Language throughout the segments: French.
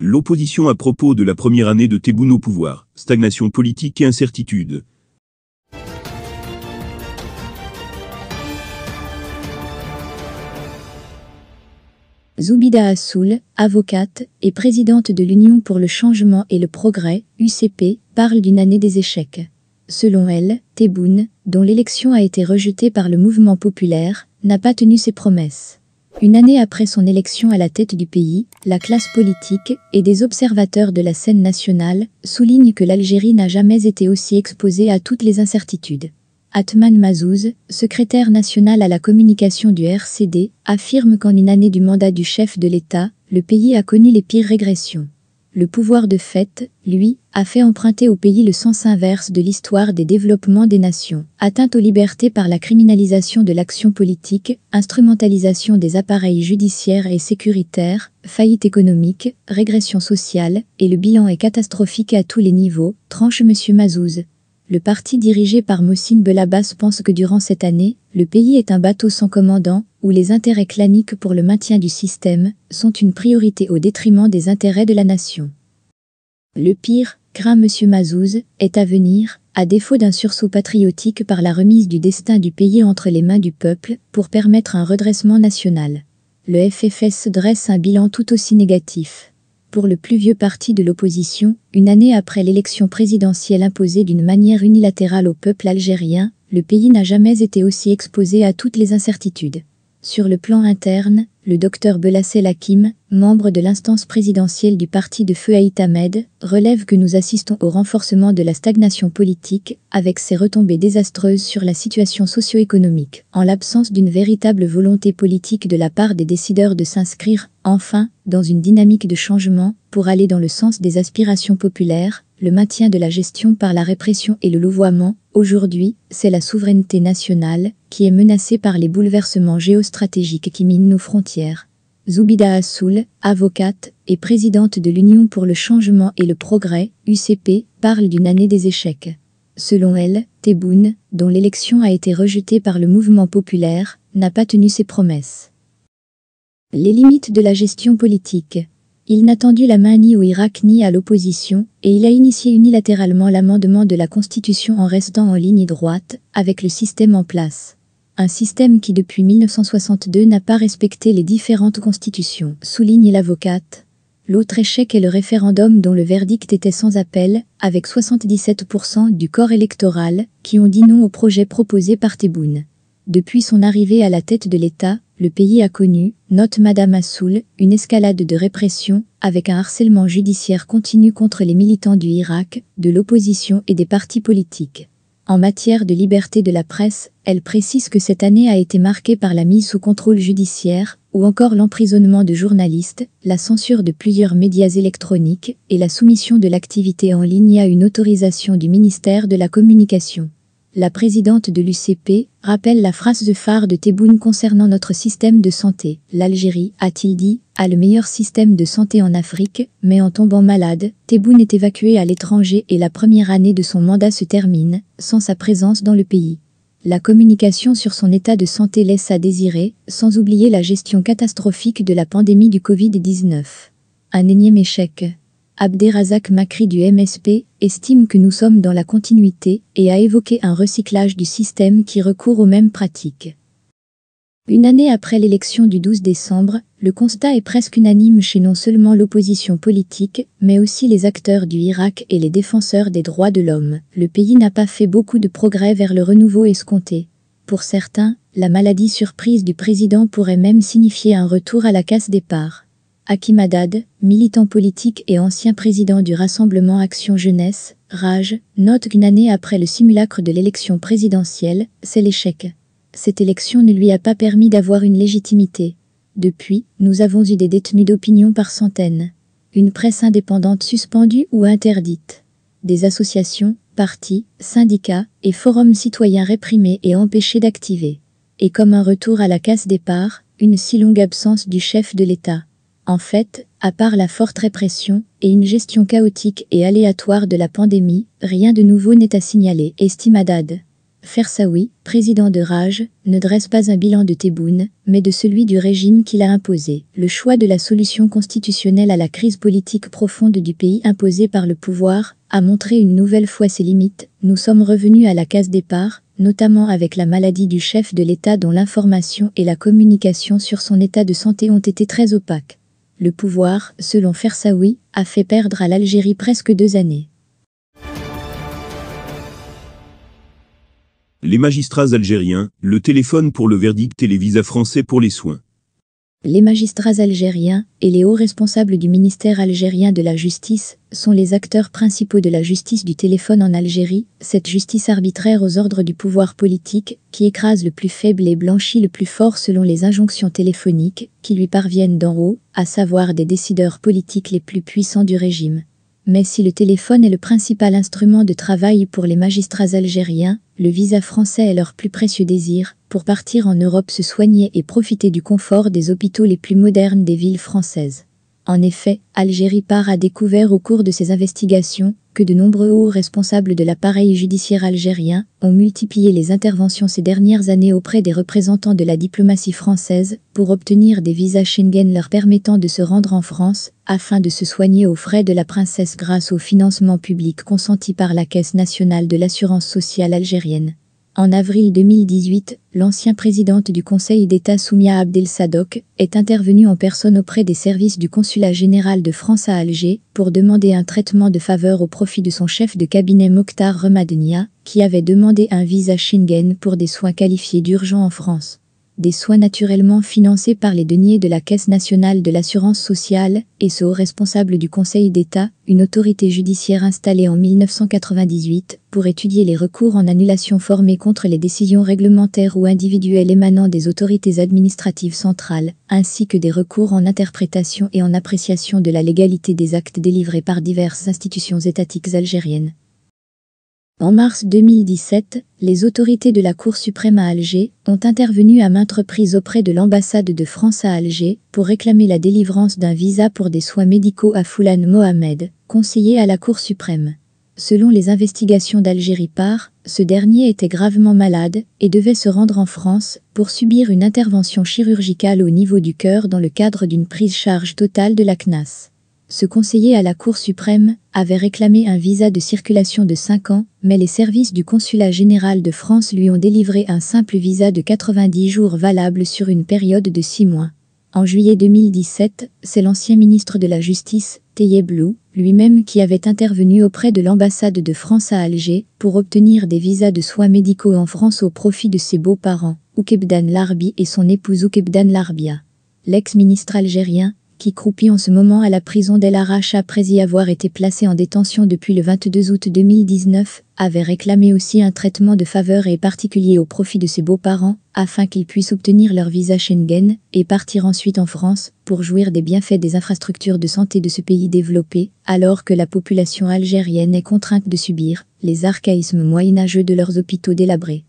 L'opposition à propos de la première année de Tebboune au pouvoir, stagnation politique et incertitude. Zoubida Assoul, avocate et présidente de l'Union pour le changement et le progrès, UCP, parle d'une année des échecs. Selon elle, Tebboune, dont l'élection a été rejetée par le mouvement populaire, n'a pas tenu ses promesses. Une année après son élection à la tête du pays, la classe politique et des observateurs de la scène nationale soulignent que l'Algérie n'a jamais été aussi exposée à toutes les incertitudes. Atman Mazouz, secrétaire national à la communication du RCD, affirme qu'en une année du mandat du chef de l'État, le pays a connu les pires régressions. Le pouvoir de fait, lui, a fait emprunter au pays le sens inverse de l'histoire des développements des nations. Atteinte aux libertés par la criminalisation de l'action politique, instrumentalisation des appareils judiciaires et sécuritaires, faillite économique, régression sociale, et le bilan est catastrophique à tous les niveaux, tranche M. Mazouz. Le parti dirigé par Mossine Belabas pense que durant cette année, le pays est un bateau sans commandant, où les intérêts claniques pour le maintien du système sont une priorité au détriment des intérêts de la nation. Le pire, craint M. Mazouz, est à venir, à défaut d'un sursaut patriotique par la remise du destin du pays entre les mains du peuple pour permettre un redressement national. Le FFS dresse un bilan tout aussi négatif pour le plus vieux parti de l'opposition, une année après l'élection présidentielle imposée d'une manière unilatérale au peuple algérien, le pays n'a jamais été aussi exposé à toutes les incertitudes. Sur le plan interne, le docteur Belassel Hakim, membre de l'instance présidentielle du parti de Feu Haït Ahmed, relève que nous assistons au renforcement de la stagnation politique, avec ses retombées désastreuses sur la situation socio-économique, en l'absence d'une véritable volonté politique de la part des décideurs de s'inscrire, enfin, dans une dynamique de changement, pour aller dans le sens des aspirations populaires, le maintien de la gestion par la répression et le louvoiement, aujourd'hui, c'est la souveraineté nationale qui est menacée par les bouleversements géostratégiques qui minent nos frontières. Zoubida Assoul, avocate et présidente de l'Union pour le changement et le progrès, UCP, parle d'une année des échecs. Selon elle, Tebboune, dont l'élection a été rejetée par le mouvement populaire, n'a pas tenu ses promesses. Les limites de la gestion politique. Il n'a tendu la main ni au Irak ni à l'opposition, et il a initié unilatéralement l'amendement de la Constitution en restant en ligne droite, avec le système en place. Un système qui depuis 1962 n'a pas respecté les différentes constitutions, souligne l'avocate. L'autre échec est le référendum dont le verdict était sans appel, avec 77% du corps électoral, qui ont dit non au projet proposé par Tebboune. Depuis son arrivée à la tête de l'État, le pays a connu, note Madame Assoul, une escalade de répression, avec un harcèlement judiciaire continu contre les militants du Irak, de l'opposition et des partis politiques. En matière de liberté de la presse, elle précise que cette année a été marquée par la mise sous contrôle judiciaire, ou encore l'emprisonnement de journalistes, la censure de plusieurs médias électroniques et la soumission de l'activité en ligne à une autorisation du ministère de la Communication. La présidente de l'UCP rappelle la phrase de phare de Tebboune concernant notre système de santé. L'Algérie, a-t-il dit, a le meilleur système de santé en Afrique, mais en tombant malade, Tebboune est évacué à l'étranger et la première année de son mandat se termine, sans sa présence dans le pays. La communication sur son état de santé laisse à désirer, sans oublier la gestion catastrophique de la pandémie du Covid-19. Un énième échec. Abderrazak Makri du MSP estime que nous sommes dans la continuité et a évoqué un recyclage du système qui recourt aux mêmes pratiques. Une année après l'élection du 12 décembre, le constat est presque unanime chez non seulement l'opposition politique, mais aussi les acteurs du Irak et les défenseurs des droits de l'homme. Le pays n'a pas fait beaucoup de progrès vers le renouveau escompté. Pour certains, la maladie surprise du président pourrait même signifier un retour à la casse départ. Hakim Haddad, militant politique et ancien président du Rassemblement Action Jeunesse, Rage, note qu'une année après le simulacre de l'élection présidentielle, c'est l'échec. Cette élection ne lui a pas permis d'avoir une légitimité. Depuis, nous avons eu des détenus d'opinion par centaines. Une presse indépendante suspendue ou interdite. Des associations, partis, syndicats et forums citoyens réprimés et empêchés d'activer. Et comme un retour à la casse départ, une si longue absence du chef de l'État. En fait, à part la forte répression et une gestion chaotique et aléatoire de la pandémie, rien de nouveau n'est à signaler, estime Haddad. Fersaoui, président de Raj, ne dresse pas un bilan de Tebboune, mais de celui du régime qu'il a imposé. Le choix de la solution constitutionnelle à la crise politique profonde du pays imposée par le pouvoir a montré une nouvelle fois ses limites. Nous sommes revenus à la case départ, notamment avec la maladie du chef de l'État dont l'information et la communication sur son état de santé ont été très opaques. Le pouvoir, selon Fersaoui, a fait perdre à l'Algérie presque deux années. Les magistrats algériens, le téléphone pour le verdict et les visas français pour les soins. Les magistrats algériens et les hauts responsables du ministère algérien de la justice sont les acteurs principaux de la justice du téléphone en Algérie, cette justice arbitraire aux ordres du pouvoir politique qui écrase le plus faible et blanchit le plus fort selon les injonctions téléphoniques qui lui parviennent d'en haut, à savoir des décideurs politiques les plus puissants du régime. Mais si le téléphone est le principal instrument de travail pour les magistrats algériens, le visa français est leur plus précieux désir, pour partir en Europe se soigner et profiter du confort des hôpitaux les plus modernes des villes françaises. En effet, Algérie part a découvert au cours de ses investigations que de nombreux hauts responsables de l'appareil judiciaire algérien ont multiplié les interventions ces dernières années auprès des représentants de la diplomatie française pour obtenir des visas Schengen leur permettant de se rendre en France afin de se soigner aux frais de la princesse grâce au financement public consenti par la Caisse nationale de l'assurance sociale algérienne. En avril 2018, l'ancien présidente du Conseil d'État Soumia Abdel Sadok est intervenue en personne auprès des services du Consulat général de France à Alger pour demander un traitement de faveur au profit de son chef de cabinet Mokhtar Remadenia, qui avait demandé un visa Schengen pour des soins qualifiés d'urgents en France des soins naturellement financés par les deniers de la Caisse nationale de l'assurance sociale et ce haut responsable du Conseil d'État, une autorité judiciaire installée en 1998 pour étudier les recours en annulation formés contre les décisions réglementaires ou individuelles émanant des autorités administratives centrales, ainsi que des recours en interprétation et en appréciation de la légalité des actes délivrés par diverses institutions étatiques algériennes. En mars 2017, les autorités de la Cour suprême à Alger ont intervenu à maintes reprises auprès de l'ambassade de France à Alger pour réclamer la délivrance d'un visa pour des soins médicaux à Foulan Mohamed, conseiller à la Cour suprême. Selon les investigations d'Algérie Par, ce dernier était gravement malade et devait se rendre en France pour subir une intervention chirurgicale au niveau du cœur dans le cadre d'une prise charge totale de la CNAS. Ce conseiller à la Cour suprême avait réclamé un visa de circulation de 5 ans, mais les services du Consulat général de France lui ont délivré un simple visa de 90 jours valable sur une période de 6 mois. En juillet 2017, c'est l'ancien ministre de la Justice, Teye Blou, lui-même qui avait intervenu auprès de l'ambassade de France à Alger pour obtenir des visas de soins médicaux en France au profit de ses beaux-parents, Oukebdan Larbi et son épouse Oukebdan Larbia. L'ex-ministre algérien, qui croupit en ce moment à la prison d'El Arash après y avoir été placé en détention depuis le 22 août 2019, avait réclamé aussi un traitement de faveur et particulier au profit de ses beaux-parents, afin qu'ils puissent obtenir leur visa Schengen et partir ensuite en France pour jouir des bienfaits des infrastructures de santé de ce pays développé, alors que la population algérienne est contrainte de subir les archaïsmes moyenâgeux de leurs hôpitaux délabrés.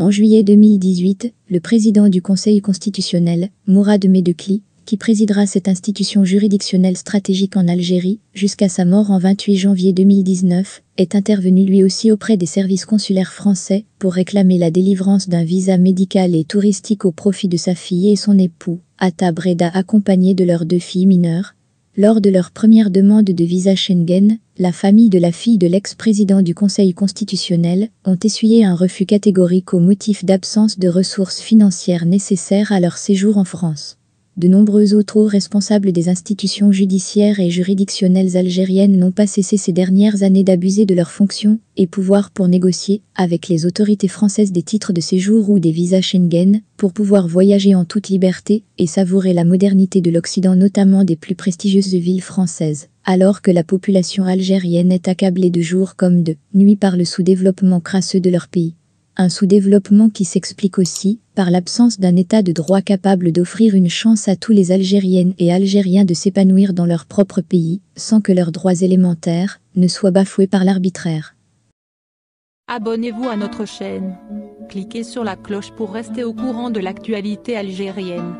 En juillet 2018, le président du Conseil constitutionnel, Mourad Medekli, qui présidera cette institution juridictionnelle stratégique en Algérie jusqu'à sa mort en 28 janvier 2019, est intervenu lui aussi auprès des services consulaires français pour réclamer la délivrance d'un visa médical et touristique au profit de sa fille et son époux, Atta Breda accompagné de leurs deux filles mineures. Lors de leur première demande de visa Schengen, la famille de la fille de l'ex-président du Conseil constitutionnel ont essuyé un refus catégorique au motif d'absence de ressources financières nécessaires à leur séjour en France. De nombreux autres responsables des institutions judiciaires et juridictionnelles algériennes n'ont pas cessé ces dernières années d'abuser de leurs fonctions et pouvoirs pour négocier avec les autorités françaises des titres de séjour ou des visas Schengen pour pouvoir voyager en toute liberté et savourer la modernité de l'Occident notamment des plus prestigieuses villes françaises, alors que la population algérienne est accablée de jour comme de nuit par le sous-développement crasseux de leur pays un sous-développement qui s'explique aussi par l'absence d'un état de droit capable d'offrir une chance à tous les Algériennes et Algériens de s'épanouir dans leur propre pays, sans que leurs droits élémentaires ne soient bafoués par l'arbitraire. Abonnez-vous à notre chaîne. Cliquez sur la cloche pour rester au courant de l'actualité algérienne.